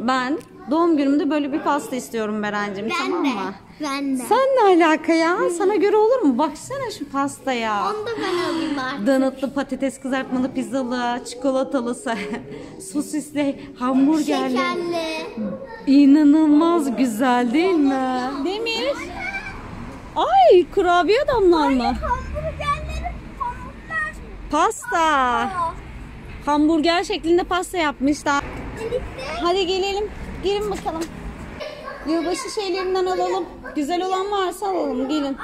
ben doğum günümde böyle bir pasta istiyorum Berencim Ben tamam de. mı? Ben de. Sen ne alaka ya? Sana göre olur mu? Baksana şu pastaya. Onu da ben alayım artık. Donutlu, patates kızartmalı, pizzalı, çikolatalı, sosisli, hamburgerli. Şekerli. İnanılmaz güzel değil mi? Demir. Ay kurabiye adamlar mı? Hamburgerleri pamuklar. Pasta. Hamburger şeklinde pasta yapmışlar. Hadi gelelim. Girin bakalım. Yılbaşı şeylerinden alalım. Güzel olan varsa alalım. Gelin.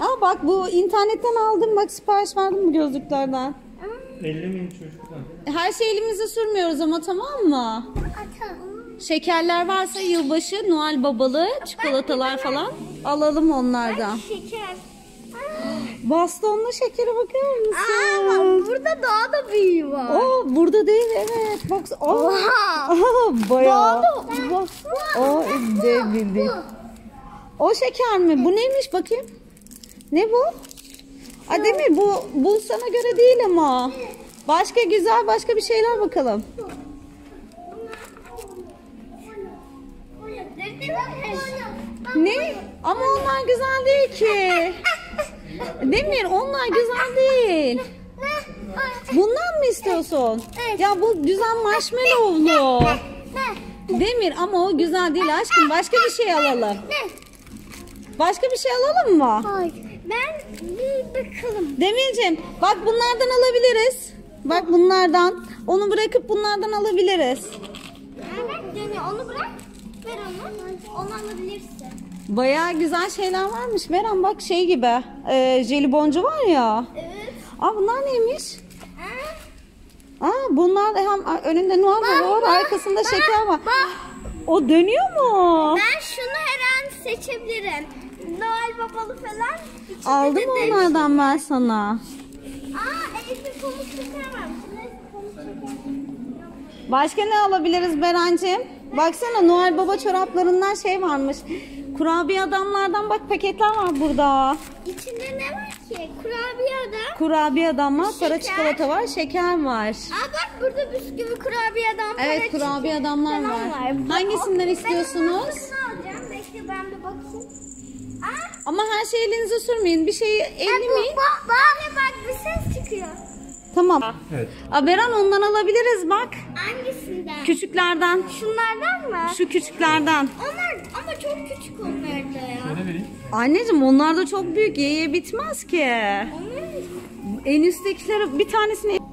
Aa bak bu internetten aldım. Bak sipariş verdim bu gözlüklerden. 50 bin çocuktan. Her şey elimize sürmüyoruz ama tamam mı? Atalım. Şekerler varsa yılbaşı, Noel babalı, çikolatalar falan alalım onlardan. Şeker. Bastonlu şekere bakar Aa, mısın? burada daha da büyüğü var. Aa burada değil evet. Bak. Aa, Oha. Aa, bayağı. Bak. O de bildi. O şeker mi? Bu neymiş bakayım? Ne bu? Aa, Demir bu bu sana göre değil ama. Başka güzel başka bir şeyler bakalım. Ne? Ama onlar güzel değil ki. Demir onlar güzel değil. Bundan mı istiyorsun? Ya bu güzel marshmallowlu. Demir ama o güzel değil aşkım. Başka bir şey alalım. Başka bir şey alalım mı? Hayır. Ben bir bakalım. Demircim bak bunlardan alabiliriz. Bak bunlardan. Onu bırakıp bunlardan alabiliriz. Ver onu. Onu alabilirsin. Bayağı güzel şeyler varmış. Beren bak şey gibi. E, jeliboncu var ya. Evet. Aa bunlar neymiş? Ha? Aa bunlar da hem önünde Noel var, bak, arkasında bak, şeker var. bak. O dönüyor mu? Ben şunu her an seçebilirim. Noel babalı falan. Aldım de onlardan ben sana. Aa Elif'in pamuk şeker var. Elif'in pamuk şeker. Başka ne alabiliriz Berencim? Baksana Noel Baba çoraplarından şey varmış. Kurabiye adamlardan bak paketler var burada. İçinde ne var ki? Kurabiye adam. Kurabiye adam var, para Şeker. çikolata var, şeker var. Aa bak burada bisküvi kurabiye adam. Evet para kurabiye çikolata adamlar falan var. Hangisinden Ben istiyorsunuz? onlardan alacağım. Bekle ben bir bakayım. Aa Ama her şeyi elinize sürmeyin. Bir şeyi ellemeyin. bak, bak, bak bir ses çıkıyor. Tamam. Evet. Aa, Beren ondan alabiliriz bak. Hangisinden? Küçüklerden. Şunlardan mı? Şu küçüklerden. Onlar ama çok küçük onlar da ya. Şöyle vereyim. Anneciğim onlar da çok büyük. Yeye bitmez ki. Onlar En üsttekileri bir tanesini...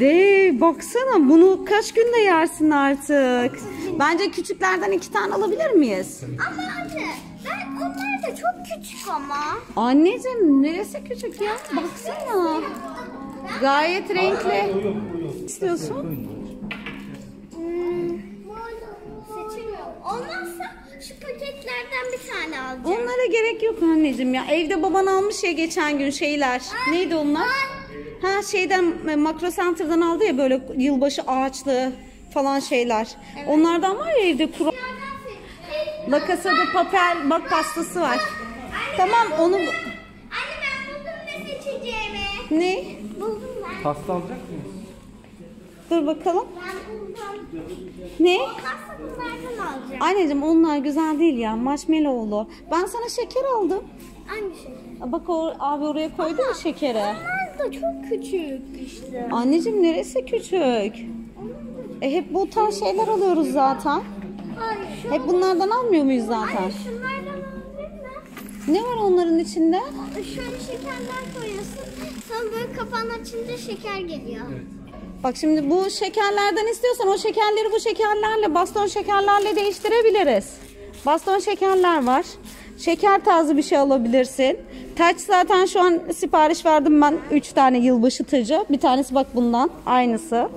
De baksana bunu kaç günde yersin artık. Bence küçüklerden iki tane alabilir miyiz? Ama anne ben onlar da çok küçük ama. Anneciğim neresi küçük ya? Baksana. Gayet renkli. İstiyorsun? Hmm. Olmazsa şu paketlerden bir tane alacağım. Onlara gerek yok anneciğim ya. Evde baban almış ya geçen gün şeyler. Neydi onlar? Ha şeyden e, Makro Center'dan aldı ya böyle yılbaşı ağaçlı falan şeyler. Onlardan var ya evde kuru. La Casa de Papel bak pastası var. Tamam onu... Anne ben buldum ne seçeceğimi. Ne? Buldum ben. Pasta alacak mıyız? Dur bakalım. Ne? Anneciğim onlar güzel değil ya. Marshmallow'lu. Ben sana şeker aldım. Hangi şey? Bak o abi oraya koydu ya şekeri. Onlar da çok küçük işte. Anneciğim neresi küçük? E hep bu tarz şeyler alıyoruz zaten. Ay. Hep bunlardan almıyor muyuz zaten? Anne şunlardan? Ne var onların içinde? Şöyle şekerler koyuyorsun. Sonra böyle kapağını açınca şeker geliyor. Bak şimdi bu şekerlerden istiyorsan o şekerleri bu şekerlerle baston şekerlerle değiştirebiliriz. Baston şekerler var. Şeker tarzı bir şey alabilirsin. Taç zaten şu an sipariş verdim ben 3 tane yılbaşı tacı. Bir tanesi bak bundan aynısı.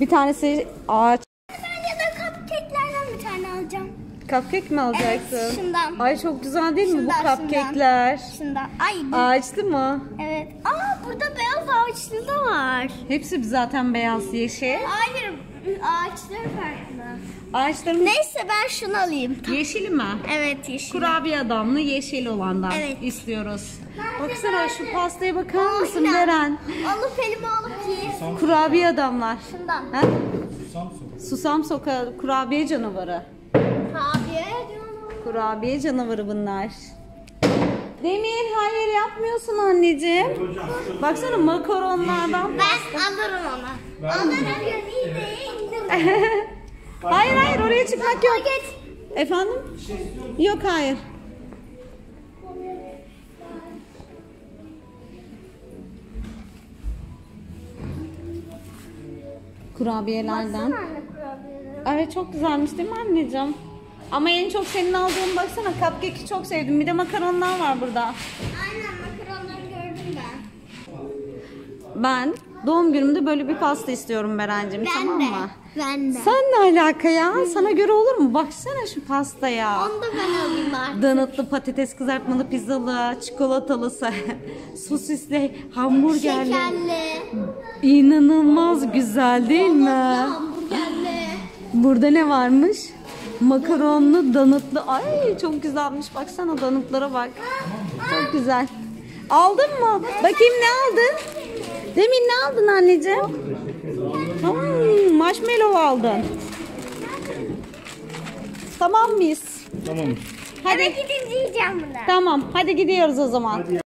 Bir tanesi ağaç. Ben ya da cupcake'lerden bir tane alacağım. Cupcake mi alacaksın? Evet, şundan. Ay çok güzel değil mi bu Şundan, cupcake'ler? Şundan. Ay bu- Ağaçlı mı? evet. Aa burada beyaz ağaçlı da var. Hepsi zaten beyaz yeşil. Hayır ağaçları farklı. Ağaçların Neyse ben şunu alayım. yeşili mi? Evet yeşil. Kurabiye adamlı yeşil olandan Evet. istiyoruz. Baksana şu pastaya bakar mısın Beren? Alıp elime alıp Hangisi? Kurabiye adamlar. Şundan. Ha? Samsung. Susam sokağı kurabiye canavarı. Kurabiye diyorum. Kurabiye canavarı bunlar. Demir hayır yapmıyorsun anneciğim. Baksana makaronlardan. Ben alırım onu. Alırım. İyi de indiririm. Hayır hayır oraya çıkmak yok. Git. Efendim? Yok hayır. Kurabiyelerden. Kurabiyeleri. Evet çok güzelmiş değil mi anneciğim? Ama en çok senin aldığın baksana cupcake'i çok sevdim. Bir de makaronlar var burada. Aynen makaronları gördüm ben. Ben doğum günümde böyle bir pasta istiyorum Berencim tamam mı? Ben de. Sen ne alaka ya? Sana göre olur mu? Baksana şu pastaya. Onu da ben alayım artık. Donutlu, patates kızartmalı, pizzalı, çikolatalı, sosisli, hamburgerli. Şekerli. İnanılmaz güzel değil mi? Hamburgerli. Burada ne varmış? Makaronlu, donutlu. Ay çok güzelmiş. Baksana donutlara bak. Çok güzel. Aldın mı? Bakayım ne aldın? Demin ne aldın anneciğim? Hmm, marshmallow aldın. Tamam mıyız? Tamam. Hadi. Eve gidince yiyeceğim bunu. Tamam. Hadi gidiyoruz o zaman.